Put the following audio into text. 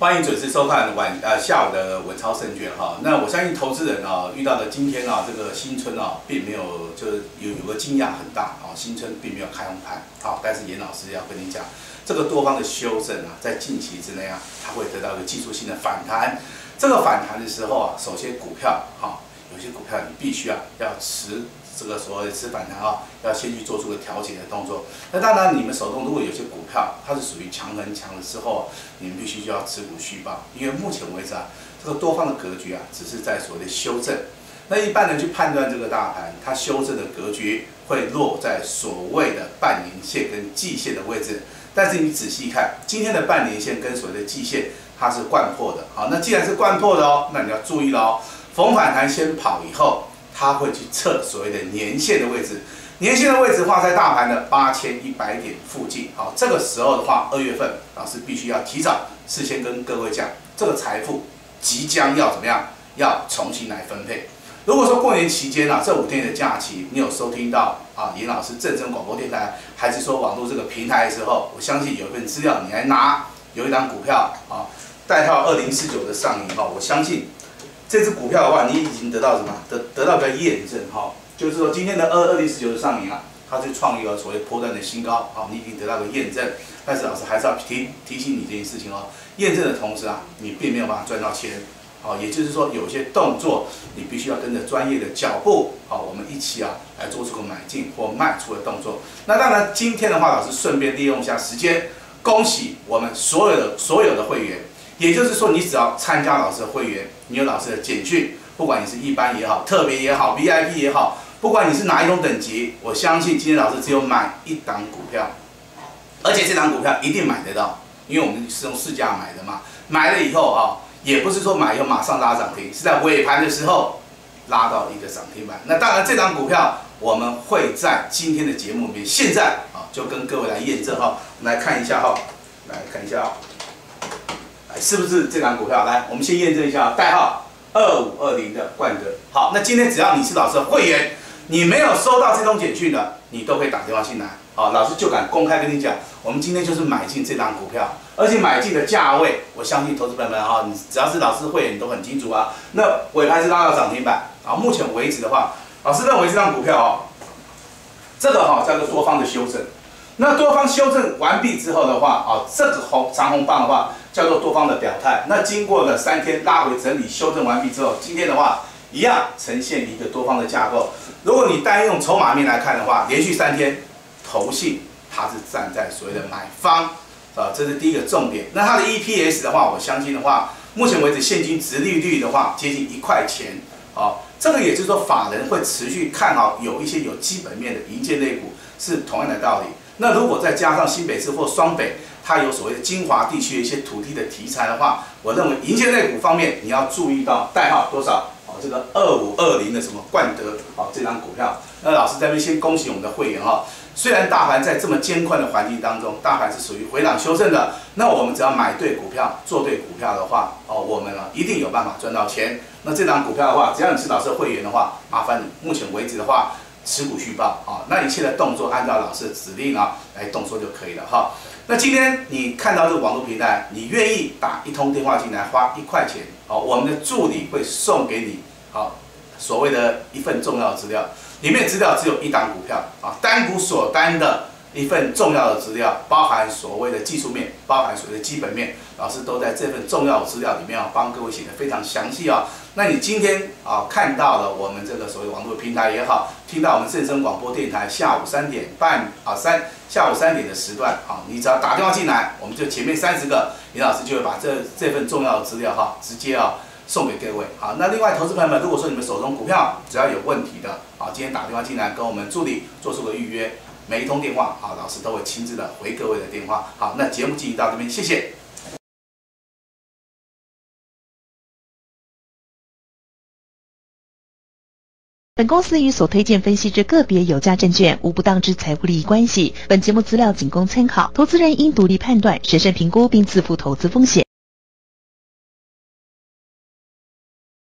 欢迎准时收看晚呃下午的稳超胜券哈。那我相信投资人啊遇到的今天啊这个新春啊并没有就是有有个惊讶很大啊，新春并没有开红盘好，但是严老师要跟你讲，这个多方的修正啊，在近期之内啊，它会得到一个技术性的反弹。这个反弹的时候啊，首先股票哈，有些股票你必须啊要持。这个所谓的吃反弹啊，要先去做出个调节的动作。那当然，你们手中如果有些股票它是属于强很强的时候，你们必须就要持股续报，因为目前为止啊，这个多方的格局啊，只是在所谓的修正。那一般人去判断这个大盘，它修正的格局会落在所谓的半年线跟季线的位置。但是你仔细看，今天的半年线跟所谓的季线，它是贯破的。好，那既然是贯破的哦，那你要注意了哦，逢反弹先跑以后。它会去测所谓的年线的位置，年线的位置画在大盘的八千一百点附近。好，这个时候的话，二月份老师必须要提早事先跟各位讲，这个财富即将要怎么样，要重新来分配。如果说过年期间啊，这五天的假期，你有收听到啊，严老师正声广播电台，还是说网络这个平台的时候，我相信有一份资料你来拿，有一张股票啊，代号二零四九的上影哈，我相信。这只股票的话，你已经得到什么？得得到个验证哈，就是说今天的二二零四九的上影啊，它就创一个所谓波段的新高，好，你已经得到个验证。但是老师还是要提提醒你这件事情哦，验证的同时啊，你并没有办法赚到钱，好，也就是说有些动作你必须要跟着专业的脚步，好，我们一起啊来做出个买进或卖出的动作。那当然今天的话，老师顺便利用一下时间，恭喜我们所有的所有的会员。也就是说，你只要参加老师的会员，你有老师的简讯，不管你是一般也好，特别也好，VIP 也好，不管你是哪一种等级，我相信今天老师只有买一档股票，而且这档股票一定买得到，因为我们是用市价买的嘛。买了以后啊，也不是说买以后马上拉涨停，是在尾盘的时候拉到一个涨停板。那当然，这档股票我们会在今天的节目里面，现在啊就跟各位来验证哈，我们来看一下哈，来看一下啊。是不是这档股票？来，我们先验证一下，代号二五二零的冠德。好，那今天只要你是老师的会员，你没有收到这封简讯的，你都可以打电话进来。好，老师就敢公开跟你讲，我们今天就是买进这档股票，而且买进的价位，我相信投资朋友们啊，你只要是老师会员，你都很清楚啊。那尾盘是拉到涨停板啊。目前为止的话，老师认为这档股票哦，这个哈叫做多方的修正。那多方修正完毕之后的话，啊，这个红长红棒的话。叫做多方的表态。那经过了三天拉回整理修正完毕之后，今天的话一样呈现一个多方的架构。如果你单用筹码面来看的话，连续三天投信它是站在所谓的买方啊，这是第一个重点。那它的 EPS 的话，我相信的话，目前为止现金值利率的话接近一块钱啊，这个也就是说法人会持续看好有一些有基本面的银建类股是同样的道理。那如果再加上新北市或双北。它有所谓的精华地区的一些土地的题材的话，我认为银建类股方面你要注意到代号多少？哦，这个二五二零的什么冠德哦，这张股票。那老师这边先恭喜我们的会员哈，虽然大盘在这么艰困的环境当中，大盘是属于回档修正的，那我们只要买对股票，做对股票的话，哦，我们啊一定有办法赚到钱。那这张股票的话，只要你是老师会员的话，麻烦你目前为止的话，持股续报啊，那一切的动作按照老师的指令啊来动作就可以了哈。那今天你看到这个网络平台，你愿意打一通电话进来，花一块钱，好，我们的助理会送给你，好，所谓的一份重要资料，里面资料只有一档股票，啊，单股所单的一份重要的资料，包含所谓的技术面，包含所谓的基本面，老师都在这份重要资料里面啊，帮各位写的非常详细啊。那你今天啊看到了我们这个所谓网络平台也好，听到我们正声广播电台下午三点半啊三。下午三点的时段，啊，你只要打电话进来，我们就前面三十个李老师就会把这这份重要的资料哈，直接啊送给各位。好，那另外投资朋友们，如果说你们手中股票只要有问题的，啊，今天打电话进来跟我们助理做出个预约，每一通电话，好，老师都会亲自的回各位的电话。好，那节目进行到这边，谢谢。本公司与所推荐分析之个别有价证券无不当之财务利益关系。本节目资料仅供参考，投资人应独立判断、审慎评估并自负投资风险。